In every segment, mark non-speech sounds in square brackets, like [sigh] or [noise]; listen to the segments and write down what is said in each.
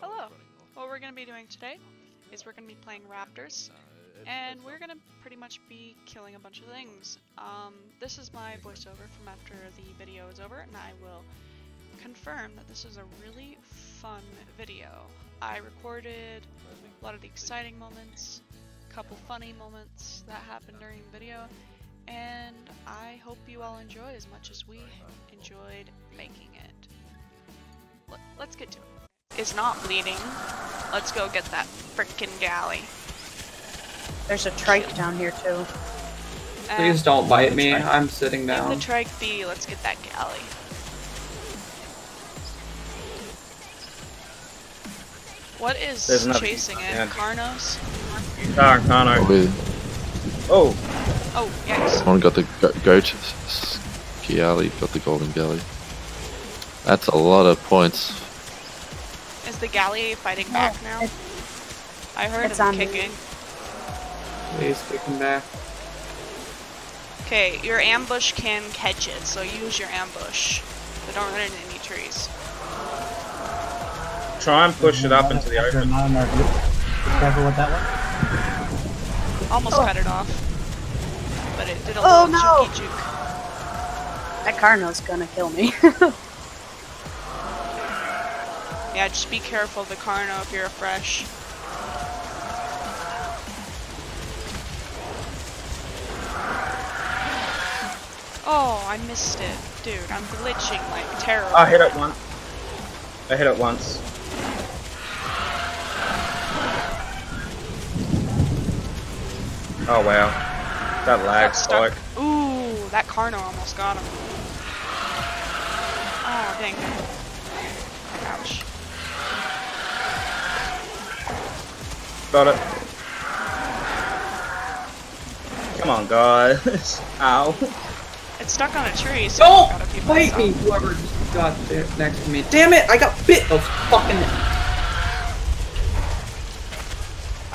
Hello. What we're going to be doing today is we're going to be playing Raptors, and we're going to pretty much be killing a bunch of things. Um, this is my voiceover from after the video is over, and I will confirm that this is a really fun video. I recorded a lot of the exciting moments, a couple funny moments that happened during the video, and I hope you all enjoy as much as we enjoyed making it. Let, let's get to it. it. Is not bleeding. Let's go get that frickin' galley. There's a trike down here too. Uh, Please don't bite me. trike. I'm sitting down. down. the trike be. Let's get that galley. What is There's chasing it? yeah. Carnos? Car, Connor. Probably Oh, Oh, yes. someone got the go- goat. S- Kiali got the golden galley. That's a lot of points. Is the galley fighting back now? I heard It's him on me. kicking. Please kick him back. Okay, your ambush can catch it, so use your ambush. But don't run into any trees. try and push it up into the After open. not in our group. Careful with that one. Almost Oh. cut it off. But it did a Oh, little no. jukey juke. That Carno's gonna kill me. [laughs] Yeah, just be careful of the Carno if you're fresh. Oh, I missed it. Dude, I'm glitching like terrible. I hit it once. I hit it once. Oh wow. That lag stuck. spike. Ooh, that Carno almost got him. Oh, dang Got it. Come on, guys. [laughs] Ow. It's stuck on a tree, so Don't gotta keep bite myself. me, whoever just got there next to me. Damn it! I got bit. Those fucking.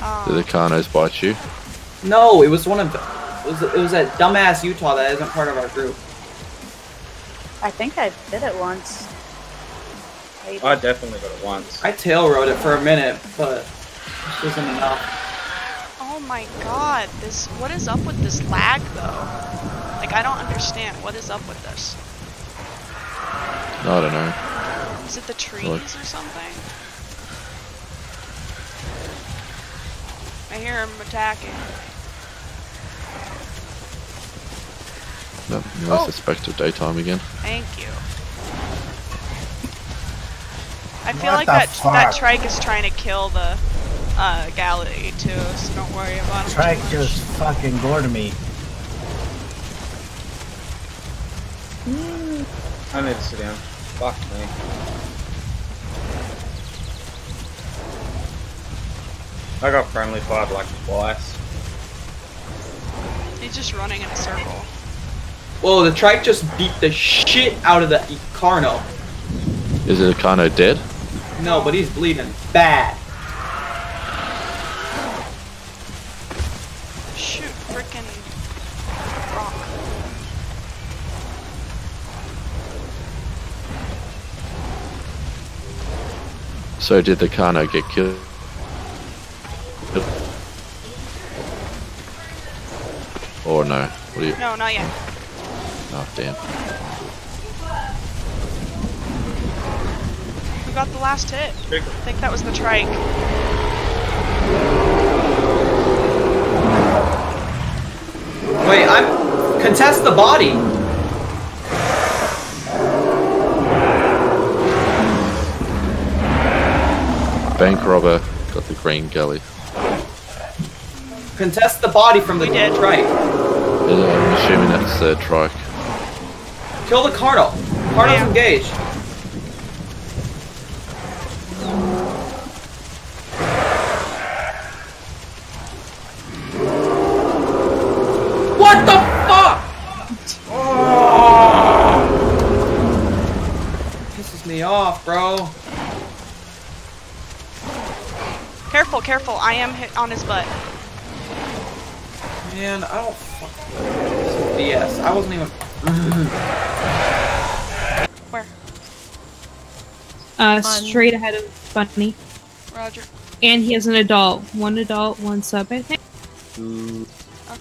Ah. Did the Carnos bite you? No, it was one of. The... It was, it was that dumbass Utah that isn't part of our group. I think I did it once. I- I definitely got it once. I tail rode it for a minute, but this wasn't enough. Oh my god, this what is up with this lag though? Like I don't understand. What is up with this? I don't know. Is it the trees What? or something? I hear him attacking. No, no Oh. suspect of daytime again. Thank you. I feel What like the that that trike is trying to kill the uh, galley too, so don't worry about him. too Trike just fucking gored me. I need to sit down. Fuck me. I got friendly fired like twice. He's just running in a circle. Whoa, the trike just beat the shit out of the Carno. Is it a Carno dead? No, but he's bleeding bad. Shoot, frickin' rock. So did the Carno get killed? Or no? What do you? No, not yet. Oh damn. Who got the last hit? I think that was the trike. Wait, I'm contest the body. Bank robber got the green galley. Contest the body from the dead did. trike. Yeah, I'm assuming that's the trike. Kill the Carno. Carno's Yeah. engaged. What the fuck? Oh! Pisses me off, bro. Careful, careful. I am hit on his butt. Man, I don't. Fuck. This is BS. I wasn't even. [laughs] Where? Uh, On- straight ahead of Bunny. Roger. And he has an adult. One adult, one sub, I think.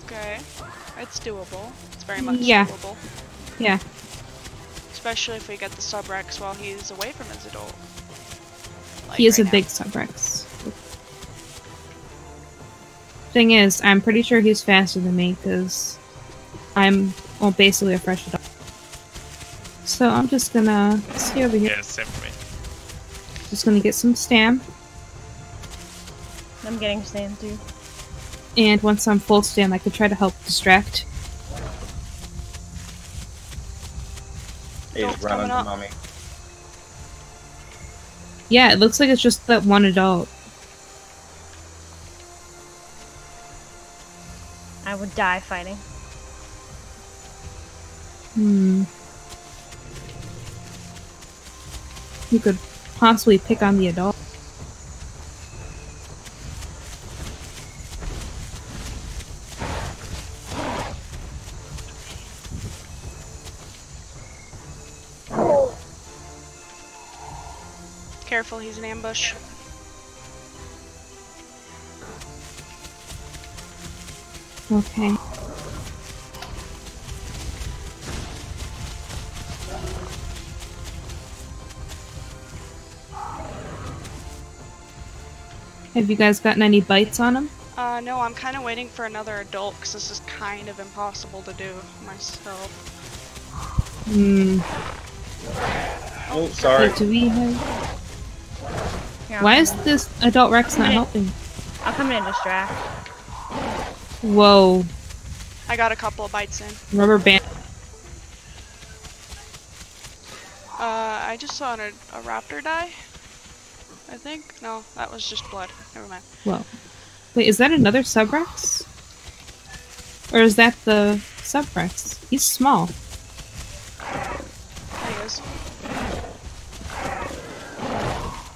Okay. It's doable. It's very much Yeah. doable. Yeah. Especially if we get the Subrex while he's away from his adult. Like he is right a now. big subrex. Thing is, I'm pretty sure he's faster than me because I'm well, basically a fresh adult. So I'm just gonna stay over here. Yeah, same for me. Just gonna get some stam, I'm getting sand too. and once I'm full stam, I can try to help distract. He's Adult's running coming to up. Yeah, it looks like it's just that one adult. Would die fighting. Hmm. You could possibly pick on the adult. Careful, he's an ambush. Okay. Have you guys gotten any bites on him? Uh, no, I'm kind of waiting for another adult because this is kind of impossible to do myself. Hmm. Oh, sorry. Wait, do we have? Here, Why is this adult Rex not Minute. helping? I'll come in and distract. Whoa, I got a couple of bites in. rubber band. Uh, I just saw an, a raptor die. I think. No, that was just blood. Never mind. Whoa. Wait, is that another Subrex? Or is that the Subrex? He's small. There he is.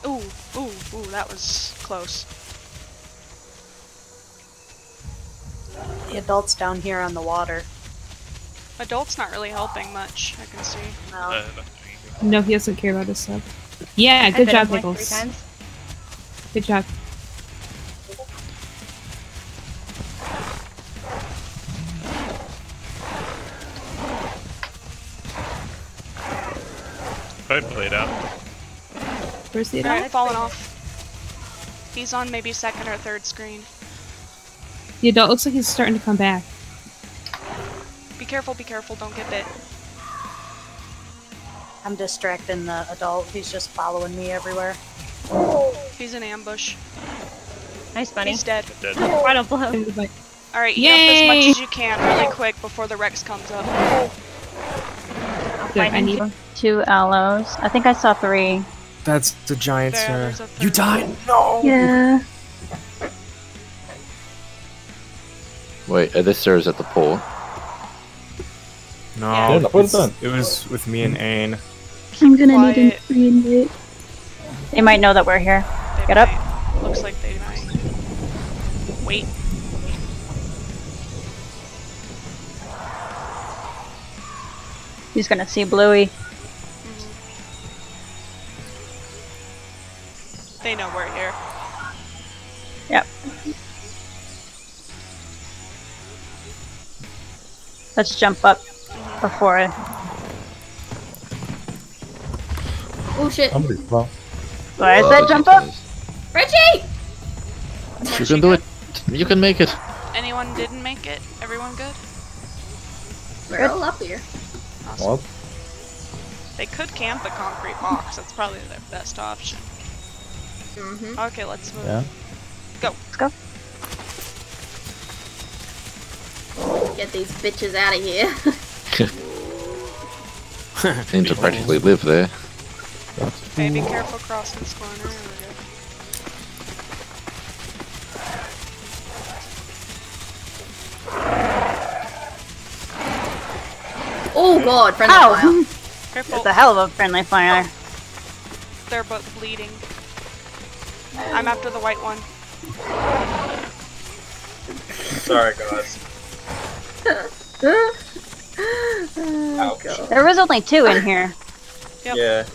Ooh, ooh, ooh, that was close. The adult's down here on the water. Adult's not really helping much, I can see. No. Not doing anything. No, he doesn't care about his sub. Yeah, I good job, him like Pickles. Good job. Both played out. Where's the Alright, adult? falling off. He's on maybe second or third screen. The adult looks like he's starting to come back. Be careful, be careful, don't get bit. I'm distracting the adult. He's just following me everywhere. He's in ambush. Nice bunny. He's dead. Dead. Final blow. Alright, eat up as much as you can really quick before the Rex comes up. I'll Good, I need. Two aloes. I think I saw three. That's the giant There, sir. You third. died? No! Yeah. Wait, uh, this Sarah's at the pool. No, Yeah. Yeah, it it's- it was with me and Ain. I'm gonna need quiet. a reinvite. They might know that we're here. They Get up. Looks like they might. Wait. He's gonna see Bluey. They know we're here. Yep. Let's jump up before I... Oh shit. Somebody's well. Why is that jump up? Reggie! You can do it. You can make it. Anyone didn't make it? Everyone good? We're all up here. Awesome. Well, They could camp the concrete box. That's probably their best option. Mm-hmm. Okay, let's move. yeah. Go. Let's go. Get these bitches out of here. [laughs] Seem to practically live there. Okay, be careful crossing this corner. There we go. oh god, friendly Ow! fire. [laughs] Careful. That's a hell of a friendly fire. Oh. They're both bleeding. I'm after the white one. Sorry, guys. [laughs] Ouch. Oh, there was only two in here. Yep. Yeah.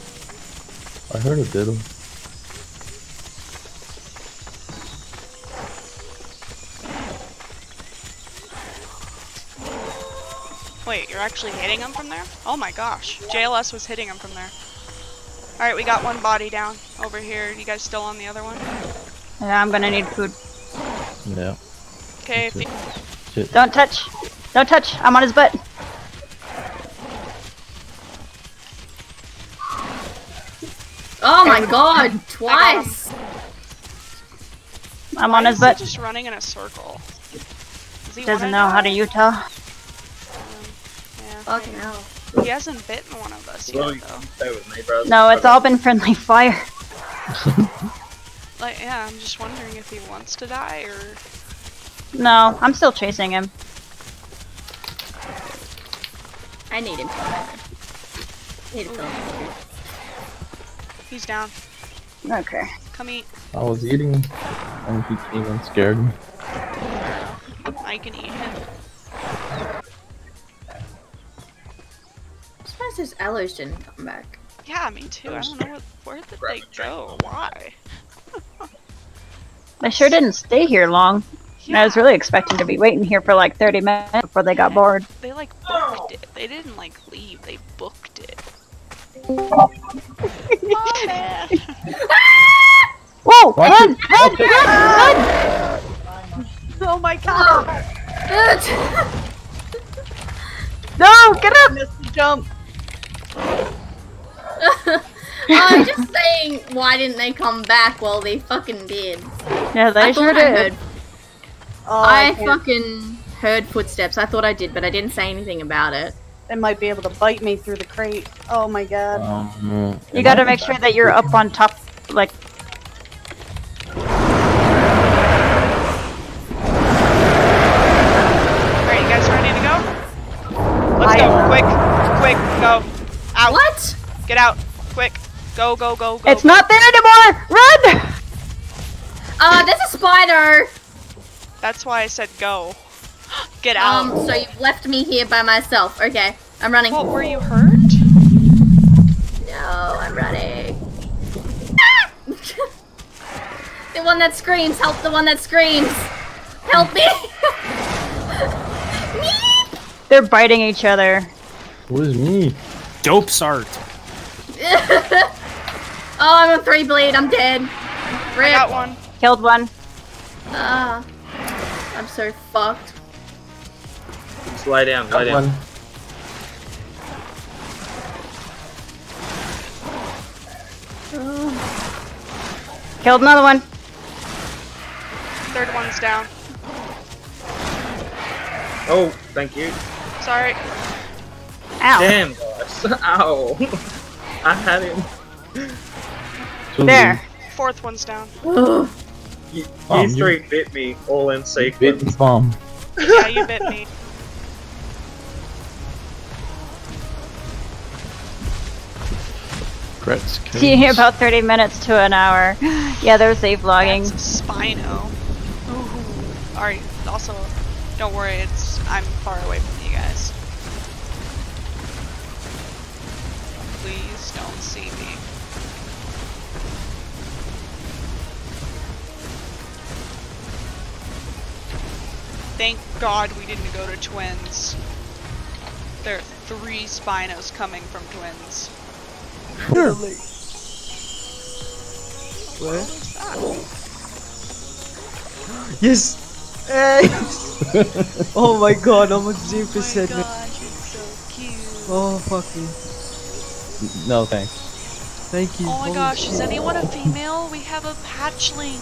I heard a diddle. Wait, you're actually hitting him from there? Oh my gosh. JLS was hitting him from there. Alright, we got one body down over here. You guys still on the other one? Yeah, I'm gonna need food. Yeah. Okay, Okay. if Shit. Don't touch. Don't touch. I'm on his butt. Oh my [laughs] god, twice! I'm why on his is he butt. just running in a circle? Does he Doesn't wanna know how to die? Utah. Yeah. Fucking hell. He hasn't bitten one of us Well, yet, though. me. No, it's all been friendly fire. Like, yeah, I'm just wondering if he wants to die or. No, I'm still chasing him. I need him. Need him. He's down. Okay. Come eat. I was eating and he came and scared me. I can eat him. I'm surprised those aloes didn't come back. Yeah, me too. I don't know what, where did they go. Why? [laughs] They sure didn't stay here long. I was really expecting to be waiting here for like 30 minutes before they got bored. They like booked it. They didn't like leave. They booked it. [laughs] Whoa! Run! Run! Run! Run! Oh my god! [laughs] No! Get up! Missed the jump. [laughs] I'm just saying, why didn't they come back? Well, they fucking did. Yeah, they I sure thought I did. Heard. Oh, I can't- fucking heard footsteps. I thought I did, but I didn't say anything about it. They might be able to bite me through the crate. Oh my god. Um, You gotta make sure that you're up on top, like, Alright, you guys ready to go? Let's I go. am. Quick. Quick. Go. Out. What? Get out. Quick. Go, go, go, go. it's not there anymore! Run! Uh, there's a spider! That's why I said go. [gasps] Get out. Um, so you've left me here by myself. Okay, I'm running. What, were you hurt? No, I'm running. Ah! [laughs] the one that screams, help the one that screams! Help me! [laughs] They're biting each other. Who is me? Dope Sart. [laughs] oh, I'm a three bleed, I'm dead. I got one. Killed one. Ah, I'm so fucked. Just lie down, lie down. One. Killed another one. Third one's down. Oh, thank you. Sorry. Ow. Damn, guys. [laughs] Ow. I had him. There. Fourth one's down. Ugh. You, Um, you you- three bit me all in Bit sequence. bomb. Yeah, you bit me. Gretz See you here about 30 minutes to an hour. [gasps] Yeah, they're safe logging. That's a Spino. Ooh. Alright, also, don't worry, it's I'm far away from you guys. Thank God we didn't go to twins. There are three Spinos coming from twins. Really? What that? Yes! Hey! [laughs] oh my god, I'm a 0%. Oh my gosh, it's so cute. Oh, fuck you. No thanks. Thank you. Oh my Holy gosh, is shit. anyone a female? We have a hatchling.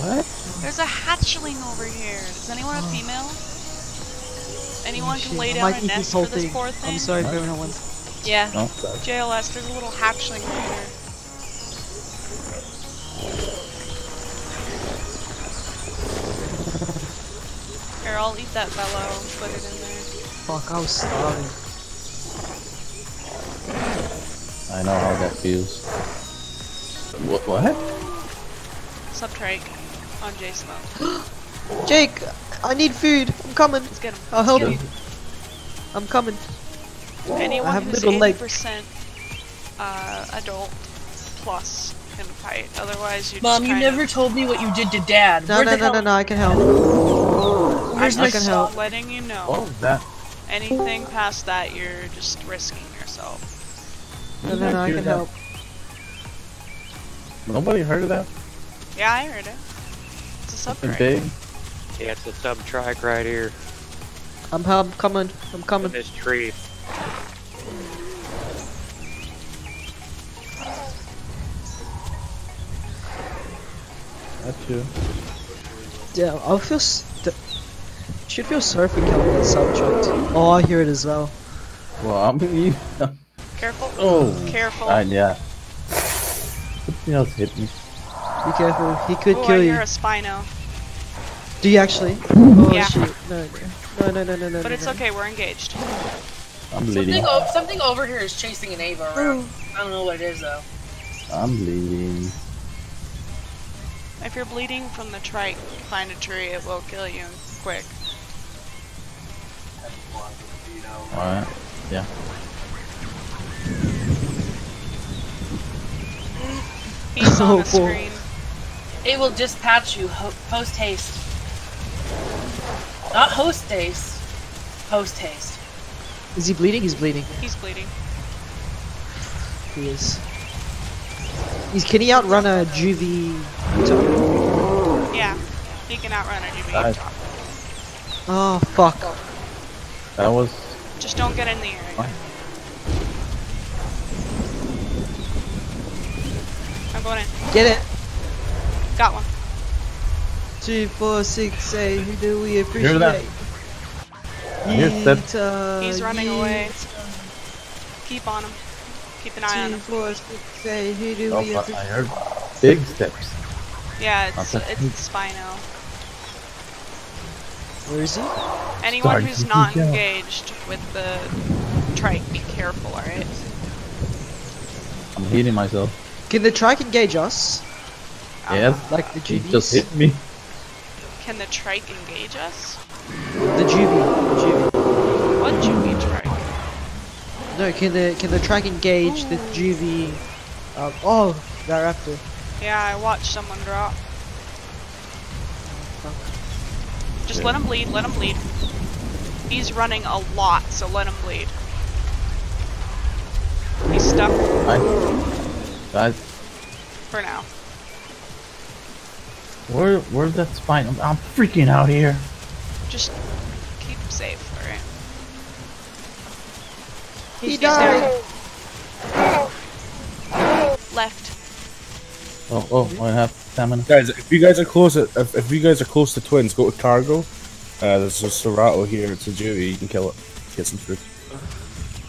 What? There's a hatchling over here. Is anyone a oh. female? Anyone can lay down might a nest for this poor thing? I'm sorry for everyone else. Yeah. No, sorry. JLS, there's a little hatchling over here. Here, I'll eat that fellow and put it in there. Fuck, I was starving. I know how that feels. What? What? Subtrike on J Smoke. [gasps] Jake, I need food. I'm coming. Let's get him. I'll help Let's you. him. I'm coming. Anyone I have who's little leg. 80% uh, adult plus can fight. Otherwise, you Mom, just you kind never told me what you did to Dad. No, Where no, the no, hell- no, no, I can help. Where's I'm my I can just help. letting you know. What was that? Anything past that, you're just risking yourself. No, no, no, I can help. Nobody heard of that? Yeah, I heard it. It's a sub Something right? big? Yeah, it's a sub track right here I'm, I'm coming. I'm in coming. this tree. That's you. Yeah, I feel. s- Should feel sorry for killing that subject. Oh, I hear it as well. Well, I'm you. Careful. Oh. Careful. Uh, yeah. [laughs] Something else hit me. Be careful. He could oh, kill I you. hear a Spino. Do you actually? Oh Yeah. shoot! No, no, no, no, no, no. But no, it's no. okay, we're engaged. I'm bleeding. Something, o- something over here is chasing an Ava around. I don't know what it is though. I'm bleeding. If you're bleeding from the trike, find a tree, it will kill you quick. Alright. Yeah. He's on [laughs] Oh, the boy. screen. It will dispatch you post haste. Not host haste. Post haste. Is he bleeding? He's bleeding. He's bleeding. He is. He's can he outrun a juvie? Utah? Yeah, he can outrun a juvie. Nice. Oh fuck! That was. Just don't get in the area. Fine. I'm going in. Get it! Got one. Two, four, six, eight. Who do we appreciate? Hear that? Hear that? Yeeta, He's running away. Keep on him. Keep an eye on Two, him. four, six, eight. Who do Oh, we but appreciate? I heard big steps. Yeah, it's Okay. it's Spino. Where is he? Anyone Sorry, who's not going. engaged with the trike, be careful, alright? I'm healing myself. Can the trike engage us? Yes. Like the He juvies? just hit me. Can the trike engage us? The juvie. The juvie. What juvie trike? No, can the can the trike engage the juvie? Um, oh, that raptor. Yeah, I watched someone drop. Just let him bleed, let him bleed. He's running a lot, so let him bleed. He's stuck Nice. Guys, for now. Where where's that spine? I'm, I'm freaking out here. Just keep safe, alright? He He's died. Left. Oh oh, I have stamina. Guys, if you guys are close, if, if you guys are close to twins, go to cargo. Uh, there's a Cerato here. It's a Judy. You can kill it. Get some food.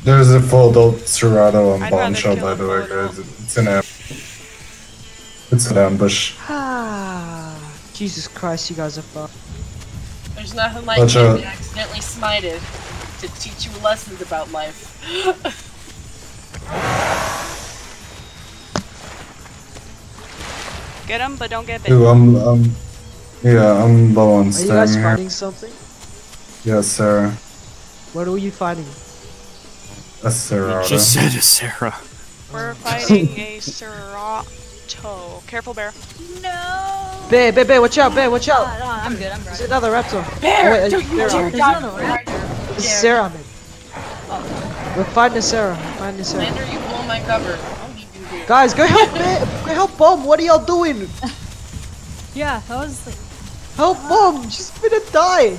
There's a full adult Cerato on Bombshell, by the way, guys. It's an am- It's an ambush. Jesus Christ, you guys are fun. There's nothing like Watch getting out. accidentally smited to teach you lessons about life. [laughs] Get him, but don't get bit. Ooh, I'm, um, yeah, I'm low on Are you guys stamina. finding something? Yes, sir. What are you finding? A Cerato. Just said it, Sarah. We're fighting a [laughs] Cerato. Careful, bear. No. Bear, bear, bear, watch out, bear, watch out. Oh, no, I'm good. I'm There's another raptor. Bear, Oh, wait, don't you Sarah. dare die. another one. This is Sarah, man. We're finding Sarah. We're finding Sarah. Lander, you blow my cover. I'll leave you here. Guys, go help Bear. Go help Bomb. What are y'all doing? [laughs] Yeah, that was like. Help uh-huh. Bomb. She's gonna die.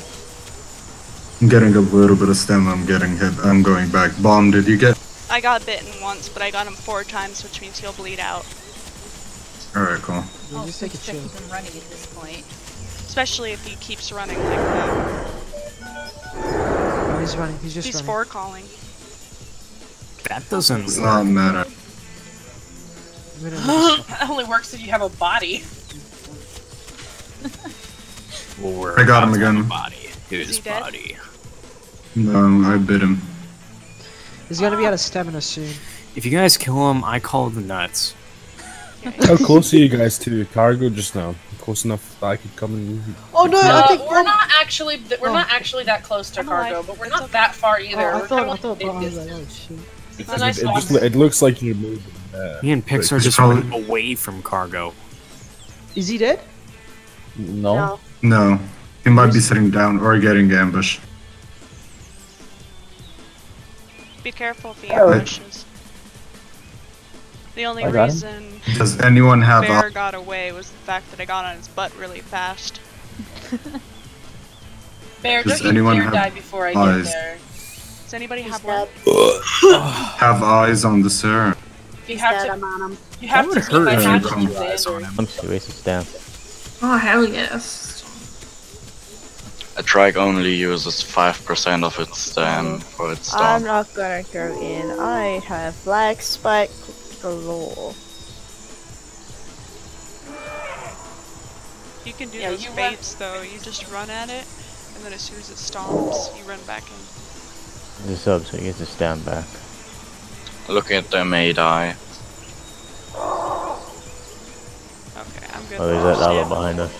I'm getting a little bit of stamina. I'm getting hit. I'm going back. Bomb, did you get? I got bitten once, but I got him four times, which means he'll bleed out. Alright, cool. Oh, just so take a just to chill. keep him running at this point. Especially if he keeps running like that. Oh, he's running. He's just He's running. four calling. That doesn't It's not matter. I'm gonna miss- that only works if you have a body. I got him again. Body. Is His he dead? body. No, I bit him. He's gonna be out of stamina soon. If you guys kill him, I call the nuts. How close are you guys to cargo just now? Close enough that I could come and. Move. Oh no, I Uh, think we're Bomb. not actually th- we're Oh. not actually that close to I'm cargo, alive. but we're not that far Oh, either. I we're thought, kinda I thought like Bomb was like, oh shit. It's a nice it, just, it looks like you're moving. Me and Pix are just probably- running away from cargo. Is he dead? No. No. He might be sitting down or getting ambushed. Be careful if he Oh. ambushes. The only I reason Does anyone have Bear a- got away was the fact that I got on his butt really fast. [laughs] Bear, Does don't you anyone dare have die before I eyes? get there. Does anybody have one? [sighs] have eyes on the sir? You have to. I'm on him. You have to keep my hurt hand him. on Xander. I'm serious, it's down. Oh, hell yes. A drag only uses 5% of its stam for its I'm not gonna go in. I have black spike galore. You can do Yeah, those baits though. You just run at it, and then as soon as it stomps, you run back in. It's a sub, so he gets to stand back. Look at the May die. Okay, I'm good. Oh, there's that aloe behind us.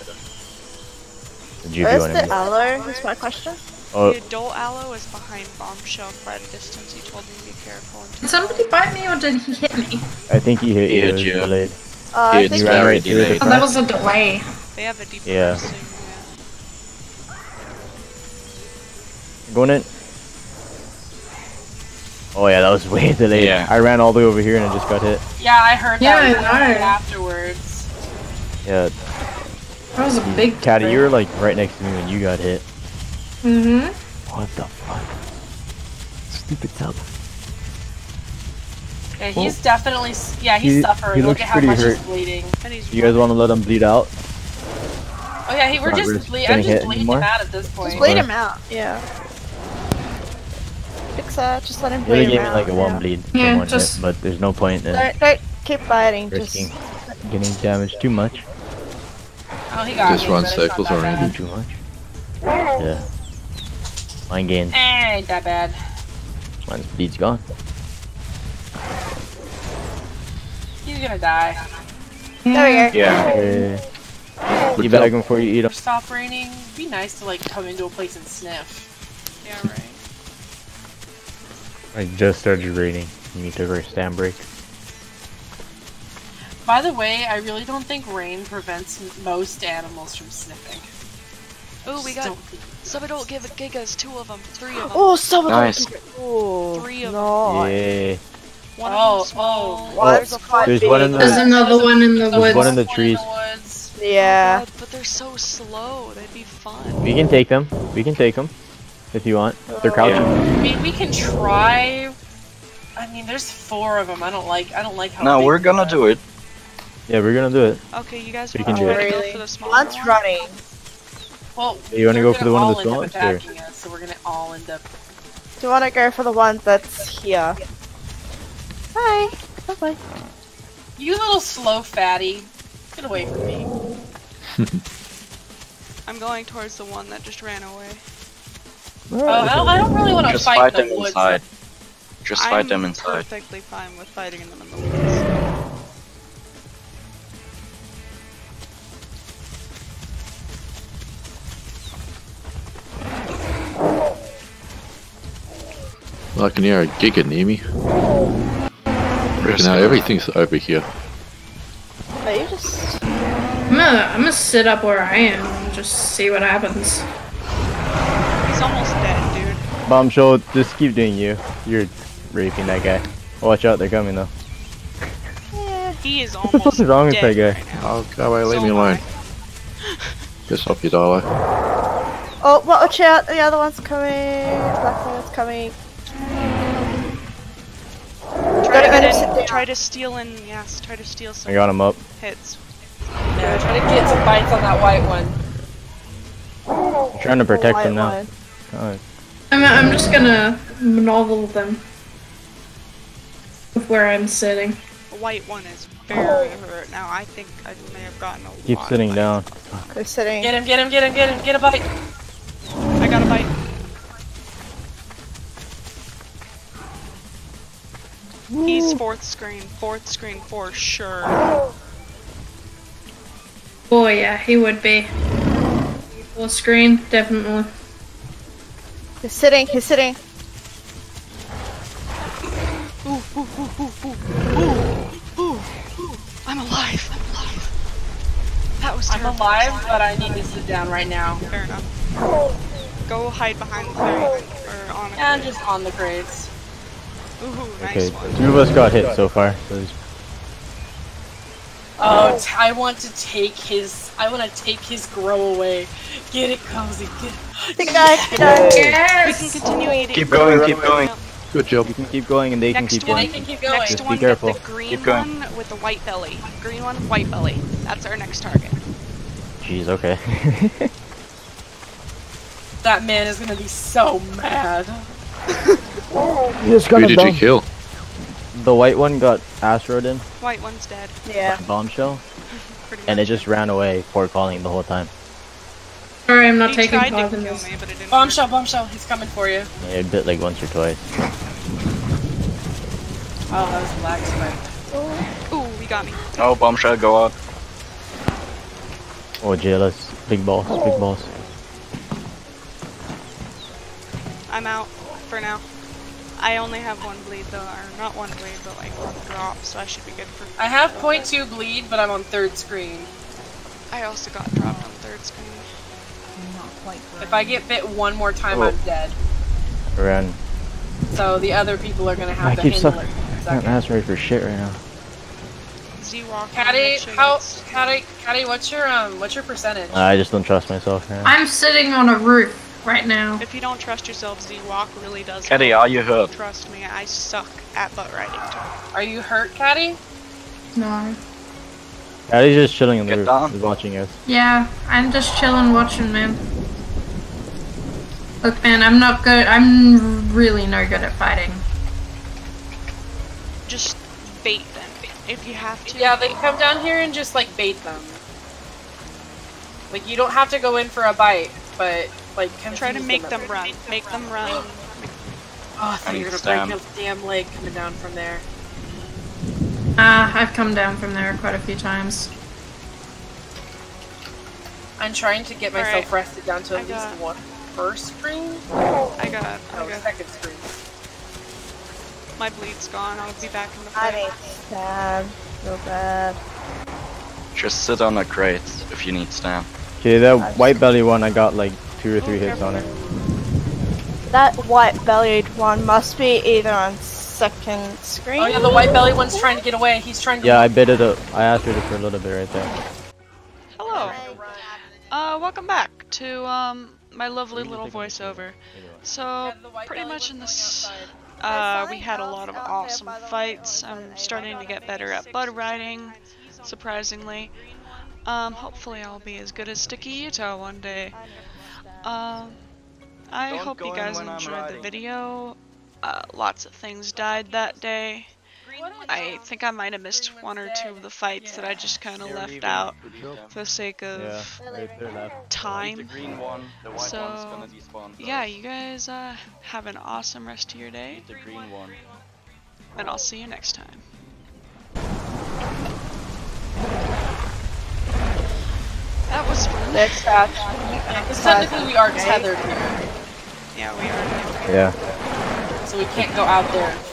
The GP Where's on the him. aloe? Is my question. Oh, The adult aloe is behind bombshell quite a distance. He told me to be careful. Did somebody bite me or did he hit me? I think he hit He you. hit it you. delayed. Uh, I It's think ran right through the. Oh, that was a delay. they have a deep Yeah. crossing, Going in. Oh yeah, that was [laughs] way delayed. Yeah. I ran all the way over here and I just got hit. Yeah, I heard Yeah, that I right know. afterwards. Yeah, That was a big Caddy, you were like right next to me when you got hit. Mm-hmm. What the fuck? Stupid sub. Yeah, he's definitely. Yeah, he's He- suffering. he Look at how pretty much hurt. he's bleeding. He's You guys want to let him bleed out? Oh yeah, he, we're Not just ble- I'm just bleeding him out at this point. Just bleed him out. Yeah. Fix that. Just let him bleed only him gave me out. like a one yeah. bleed Yeah, one just- hit, but there's no point in Don't, don't keep fighting. risking Just getting damaged too much. Oh, he got Just me, run but it's not cycles that already. Too much. Yeah. Mine gained. Eh, ain't that bad. Mine's bleed's gone. He's gonna die. there we go. Yeah. You bag him before you eat him. Stop raining. It'd be nice to like come into a place and sniff. Yeah, [laughs] right. I just started raining. You took our stand break. By the way, I really don't think rain prevents most animals from sniffing. Oh, we got don't- subadult give gigas, two of them, three of them. Oh, some of Nice. them. Oh, Three of oh, no. Yeah. One Oh, of them oh. small. oh. There's a fight. There's one in the There's another one in the there's woods. one in the trees. woods. Yeah. Oh God, but they're so slow. They'd be fun. We can take them. We can take them. If you want. They're crouching. I mean, we can try. I mean, there's four of them. I don't like. I don't like how. No, big we're gonna are. do it. Yeah, we're gonna do it. Okay, you guys We want can to do try it. to go Really? for the smaller One's one? running. Well, You wanna go for the one with all the end up smallest, us, so we're gonna all end up. Do you want to go for the one that's here? Hi. Bye bye. You little slow fatty, get away from me. [laughs] I'm going towards the one that just ran away. Oh, I don't, I don't really want to Just fight, fight in them the woods. inside. Just fight I'm them inside. perfectly fine with fighting them in the woods. Well, I can hear a giga near me. Now everything's over here. Are you just? I'm gonna, I'm gonna sit up where I am and just see what happens. He's almost dead, dude. Bombshell, just keep doing you. You're raping that guy. Watch out, they're coming though. He is What the almost fuck is wrong with that dead. guy? Oh, go away, leave me alone. Piss off, you Darlo. Oh, watch out! The other one's coming. Black one's coming. Try to steal in, yes, try to steal some I got him up. hits. Yeah, try to get some bites on that white one. I'm trying to protect white him now. one. God. I'm, I'm just gonna novel them. With where I'm sitting. The white one is very hurt now. I think I may have gotten a Keep lot sitting of down. They're sitting. Get him, get him, get him, get him, get a bite. I got a bite. He's fourth screen, fourth screen for sure. Oh yeah, he would be. Full screen, definitely. He's sitting, he's sitting. Ooh, ooh, ooh, ooh, ooh, ooh, ooh, ooh. I'm alive, I'm alive. That was terrible. I'm alive, but I need to sit down right now. Fair enough. Go hide behind the clearing, or on a Yeah, just on the crates. Ooh, nice Okay, one. two of us got hit so far. So Oh, t- I want to take his. I want to take his grow away. Get it, cozy. Get it. Good guys, good guys. We can continue eating. Keep going, keep going. Good job. You can keep going and they can keep one, going. can keep going. next Just one, be careful. get the green Keep going. one with the white belly. Green one, white belly. That's our next target. Jeez, okay. [laughs] That man is gonna be so mad. [laughs] Just Who did you kill? The white one got asteroid in, White one's dead. Yeah. bombshell, [laughs] and it just ran away for calling the whole time. Sorry, I'm not he taking tried part to in kill this. me, but it didn't. Bombshell, bombshell. He's coming for you. Yeah, It bit like once or twice. Oh, that was lag spike. Ooh, he got me. Oh, bombshell, go out. Oh, jealous. Big boss, big boss. I'm out for now. I only have one bleed though, or not one bleed, but like one drop, so I should be good for. I have point two bleed, but I'm on third screen. I also got dropped on third screen. Not quite. Right. If I get bit one more time, Oh. I'm dead. Ran. So the other people are gonna I have to keep handle sucking. it. in a Can't second. asteroid for shit right now. Z-Walk. Caddy, how, Caddy, Caddy, what's your um, what's your percentage? I just don't trust myself right now. I'm sitting on a roof right now. If you don't trust yourself, Z-Walk really does. Caddy, are you hurt? Trust me, I suck at butt riding. Are you hurt, Caddy? No. Yeah, he's just chilling in the Get roof, he's watching us. Yeah, I'm just chilling watching, man. Look, man, I'm not good. I'm really no good at fighting. Just bait them if you have to. Yeah, they come down here and just like bait them. Like you don't have to go in for a bite, but like Try to confuse make a them bit. run. Make them run. Oh, I thought you were gonna Stand. break his damn leg coming down from there. Ah, I've come down from there quite a few times. I'm trying to get myself Alright. rested down to I at least got- one first screen. I got. I Oh, got. second screen. My bleed's gone. I'll be back in the fight. I fight. need stab so bad. Just sit on a crate if you need stand. Okay, that white belly one, I got like two or three hits on it. That white bellied one must be either on second screen. Oh yeah, the white belly one's trying to get away. He's trying to. Yeah, I bit it up. I asteroid it for a little bit right there. Hello. Uh, welcome back to um my lovely little voiceover. So pretty much in this, uh, we had a lot of awesome fights. I'm starting to get better at bud riding, surprisingly. Um, hopefully I'll be as good as Sticky Utah one day. Um, I Don't hope you guys enjoyed the video. Uh, lots of things died that day. I think I might have missed one or two of the fights that I just kind of left out for the sake of Yeah, right there left. The time. green one, So, one's gonna despawn. Yeah, you guys uh, have an awesome rest of your day, The green one. and I'll see you next time. That was fun. Next batch. Because technically we are tethered here, Yeah, we are. Yeah. so we can't go out there